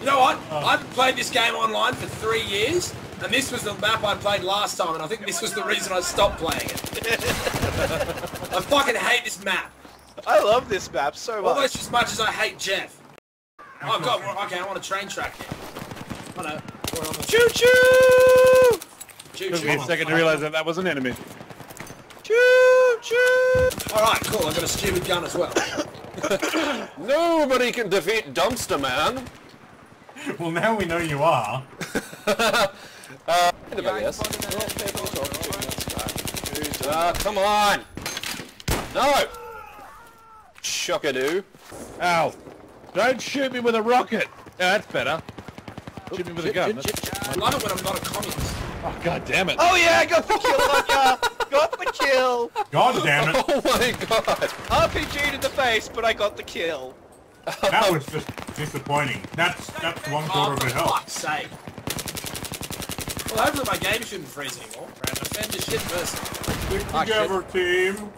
You know what? I've played this game online for three years, and this was the map I played last time, and I think this was the reason I stopped playing it. I fucking hate this map. I love this map so much. Almost as much as I hate Jeff. Oh god, well, okay, I want a train track here. Oh no, we're on the Choo choo! choo Took me a second to realise that that was an enemy. Choo choo! Alright, cool, I've got a stupid gun as well. Nobody can defeat Dumpster Man. Well, now we know you are. Yes. Ah, come on. No. Shockadoo. Ow! Don't shoot me with a rocket! Yeah, that's better. Shoot me with a gun. That's- I love it when I'm not a communist. Oh, god damn it. Oh yeah, I got the kill, Lucker! got the kill! God damn it. Oh my god. RPG'd in the face, but I got the kill. That was just disappointing. That's that's one quarter of for a health. fuck's sake. Well, hopefully my game shouldn't freeze anymore. Right, I'm a fan of shit person. Stick together, team.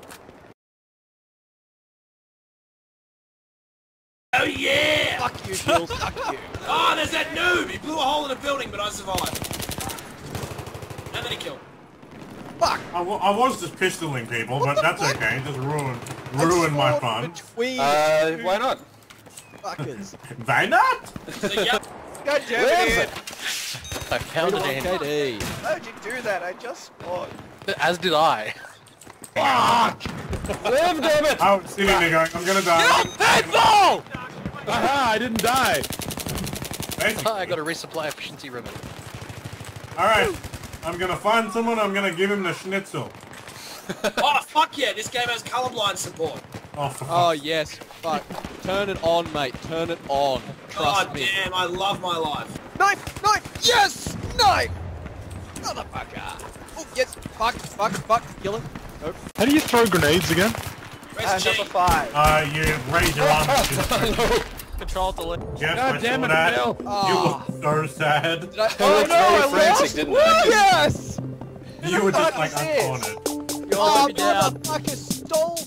Oh yeah! Fuck you, Jules, fuck you. Oh, there's that noob! He blew a hole in a building, but I survived. And then he killed. Fuck! I, w I was just pistoling people, but that's okay. Just ruined ruined my fun. Between Uh, why not? Fuckers. Why not? So, yep. God damn Live! it! I found it in. KD. How'd you do that? I just spawned. As did I. Fuck! Live, damn it! Oh, I was sitting there going, I'm gonna die. Headball! Aha, I didn't die! Basically. I got a resupply efficiency ribbon. Alright. I'm gonna find someone, I'm gonna give him the schnitzel. Oh, fuck yeah, this game has colorblind support. Oh, for Oh yes, fuck. Turn it on, mate. Turn it on. Trust God me. damn, I love my life. Knife! Knife! Yes! Knife! Motherfucker! Oh yes, fuck, fuck, fuck. Kill him. Nope. How do you throw grenades again? Uh, Press G. number five. Uh, you raise your arm. Just, Control delete. Jeff, God I damn it, that. Bill. You look so sad. Did I? It Oh looked no, I frantic, lost. didn't Woo, it? Yes. You were just like Fuck this. uncornered. Oh, me down. motherfucker stole